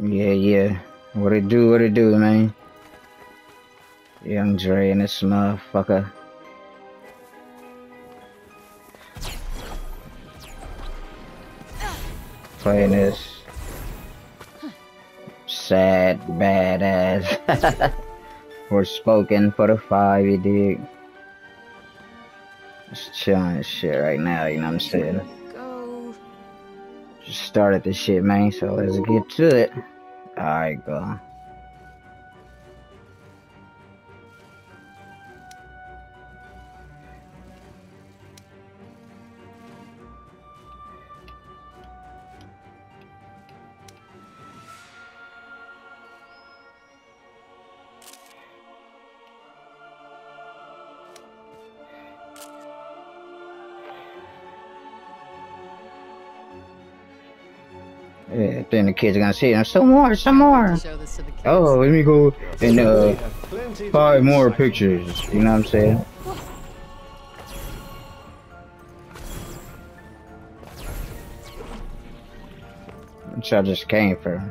Yeah, yeah. What it do, what it do, man? Young Dre and this motherfucker. Playing this sad, badass. Forspoken for the five, you dig? Just chilling shit right now, you know what I'm saying? Started this shit, man, so let's get to it. Alright, go. Yeah, then the kids are gonna see them. Some more, some more. Oh, let me go and uh five more pictures. You know what I'm saying? Which I just came for.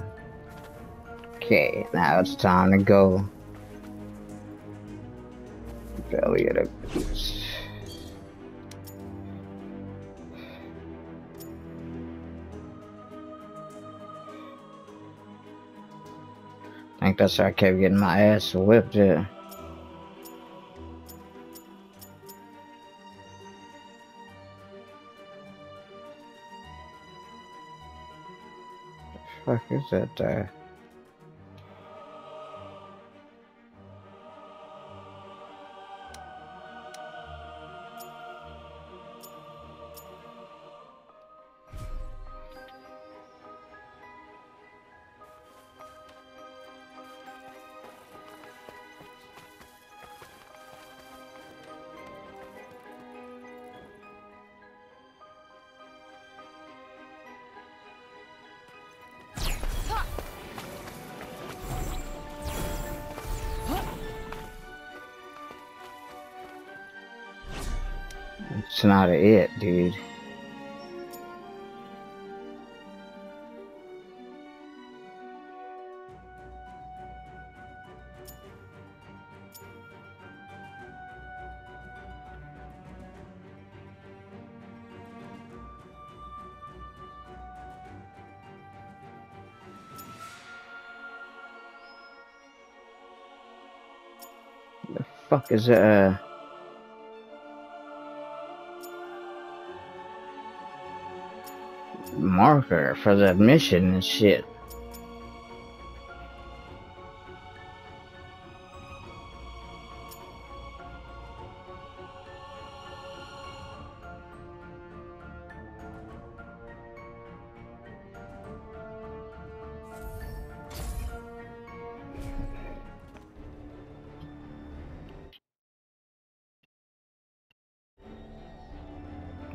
Okay, now it's time to go. I think that's how I kept getting my ass whipped. The fuck is that there? It's not it, dude. The fuck is it? Uh... marker for the mission and shit.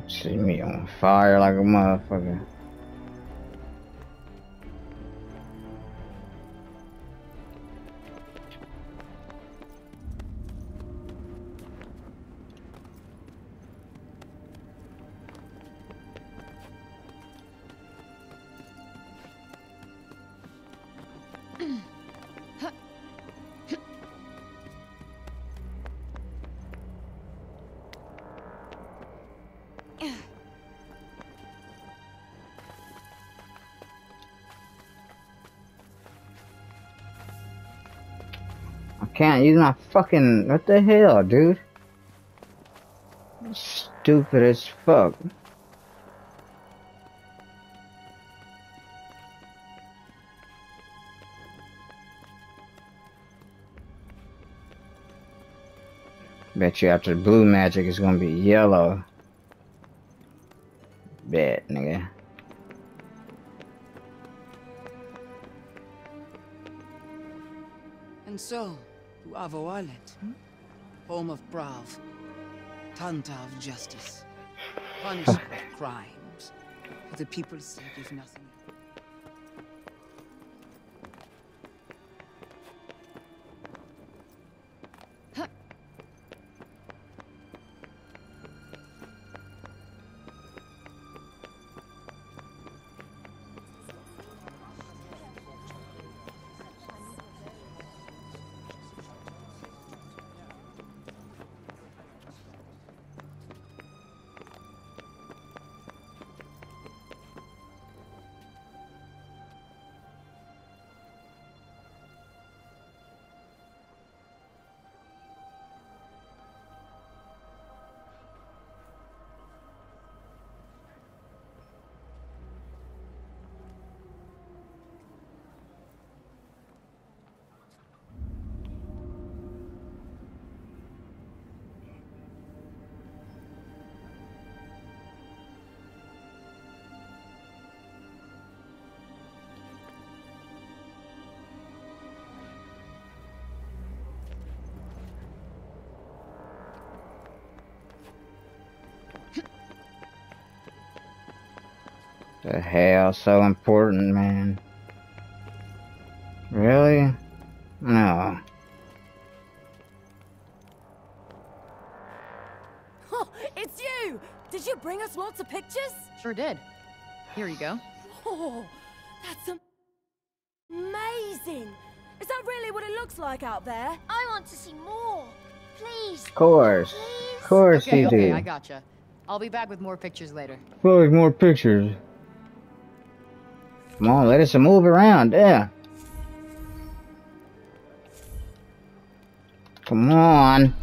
See me on fire like a motherfucker. Can't use my fucking. What the hell, dude? Stupid as fuck. Bet you after blue magic is gonna be yellow. Bet, nigga. And so, to Avoalet, hmm? home of Prav, Tanta of justice, punishment of crimes, for the people's sake if nothing The hell, so important, man. Really? No. Oh, it's you! Did you bring us lots of pictures? Sure did. Here you go. Oh, that's amazing! Is that really what it looks like out there? I want to see more. Please. Of course. Please. Of course Okay, you okay, do. I gotcha. I'll be back with more pictures later. Look, more pictures. Come on, let us move around. Yeah. Come on.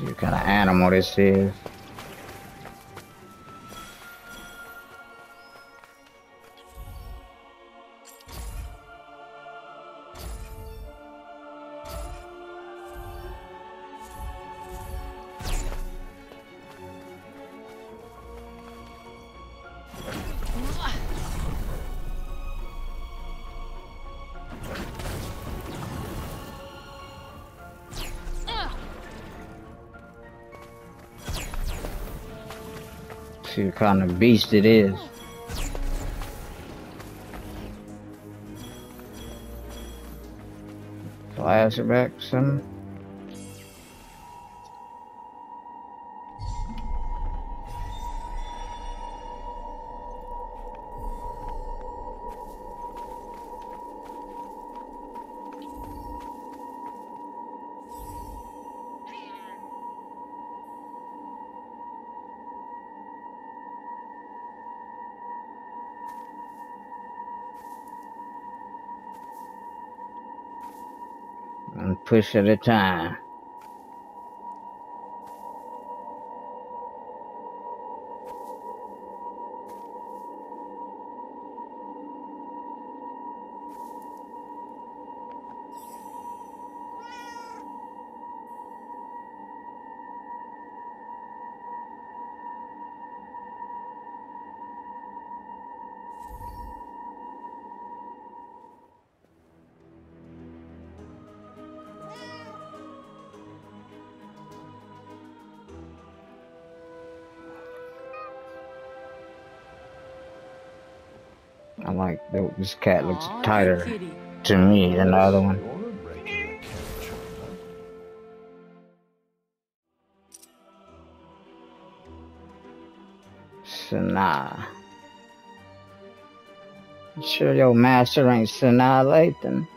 What kind of animal this is. See what kind of beast it is. Flashback, some. Push at a time. I like this cat looks Aw, tighter to me than the other one. You're a regular catcher, huh? Sanaa. You Sure your master ain't Sanaa Lathan.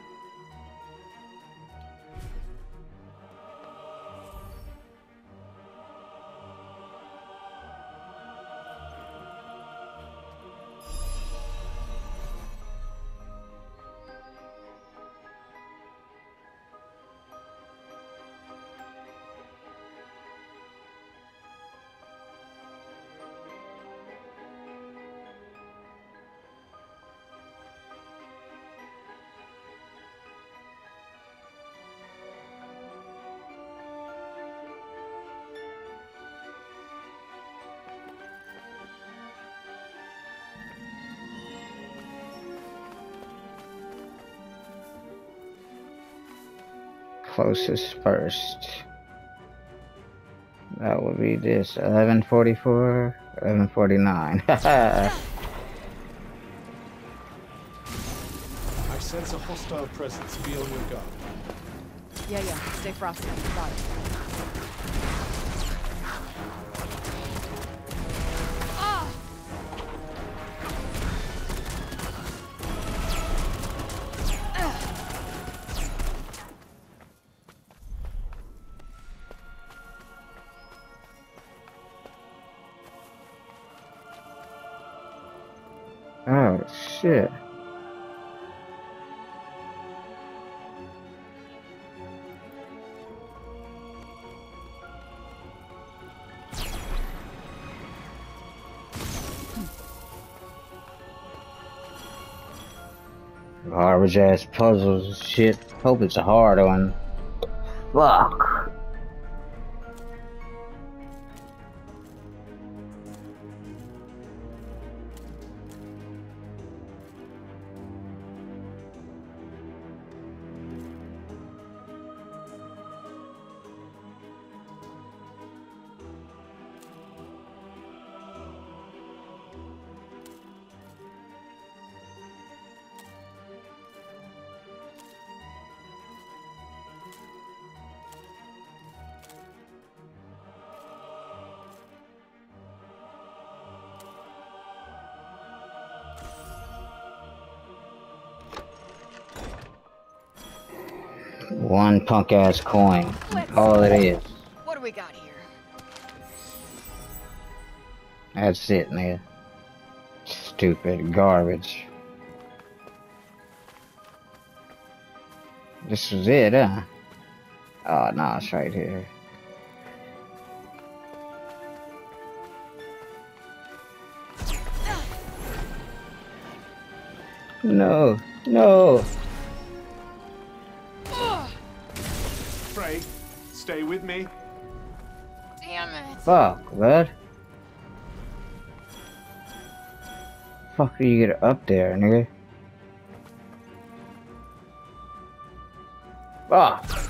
Closest first. That would be this 1144, 1149. I sense a hostile presence. Be on your guard. Yeah, yeah. Stay frosty. Got it. Garbage ass puzzles, shit. Hope it's a hard one. Fuck. One punk ass coin. All it is. What do we got here? That's it, nigga. Stupid garbage. This was it, huh? Oh, no, it's right here. No, no. Stay with me. Damn it. Fuck, bud. Fuck do you get up there, nigga? Fuck.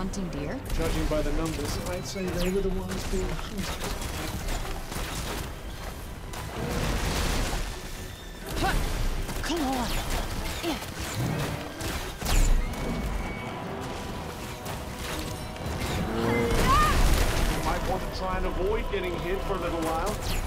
Hunting deer? Judging by the numbers, I'd say they were the ones being hunted. Come on. You might want to try and avoid getting hit for a little while.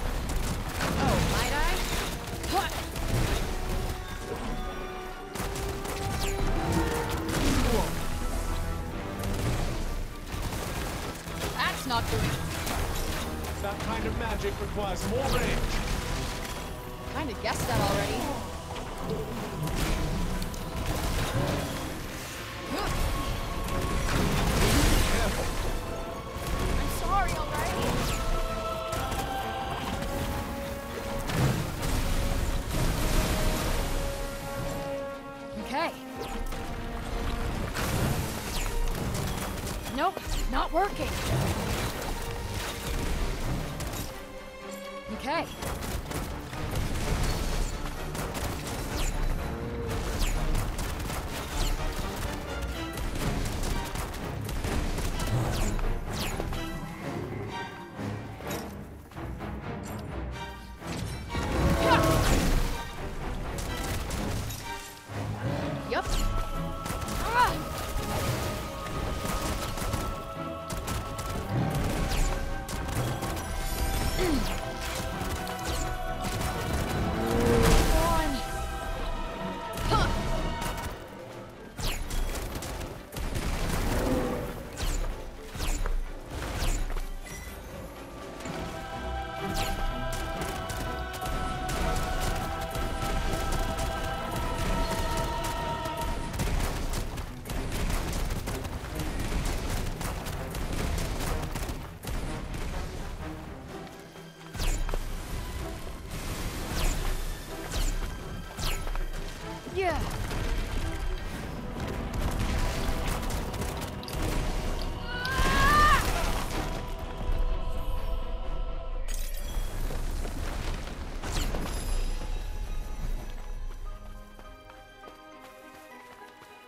requires more money. Yeah.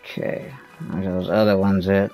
Okay, those other ones it.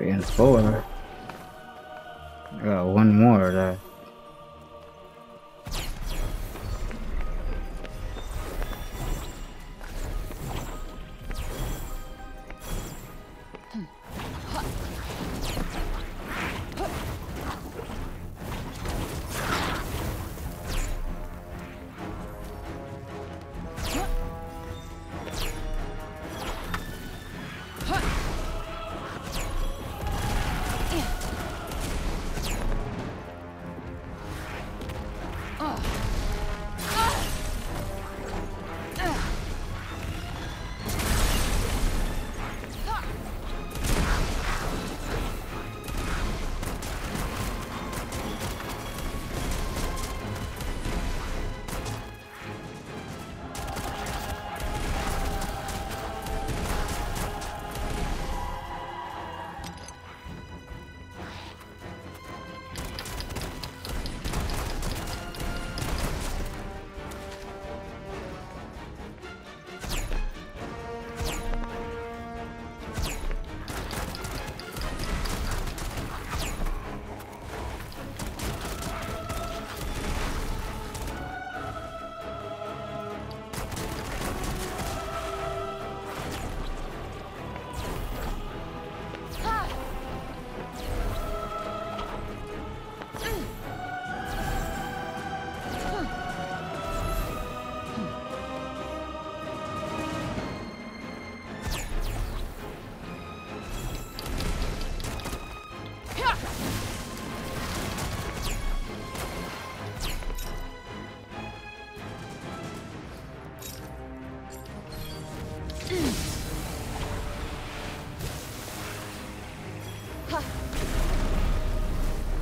Against four.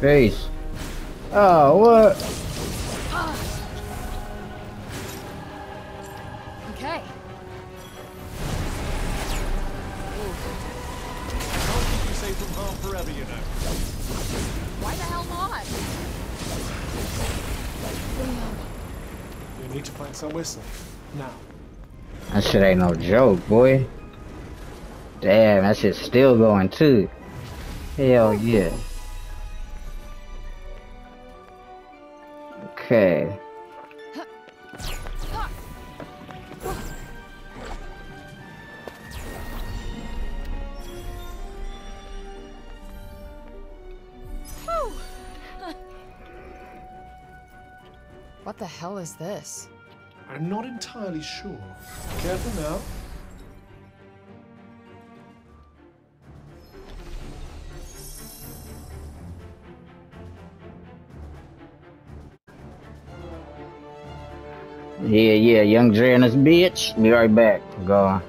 Face. Oh, what? Shit ain't no joke, boy. Damn, that shit's still going too. Hell yeah. Okay. What the hell is this? I'm not entirely sure. Careful now. Yeah, yeah, young this bitch. Be right back. Go on.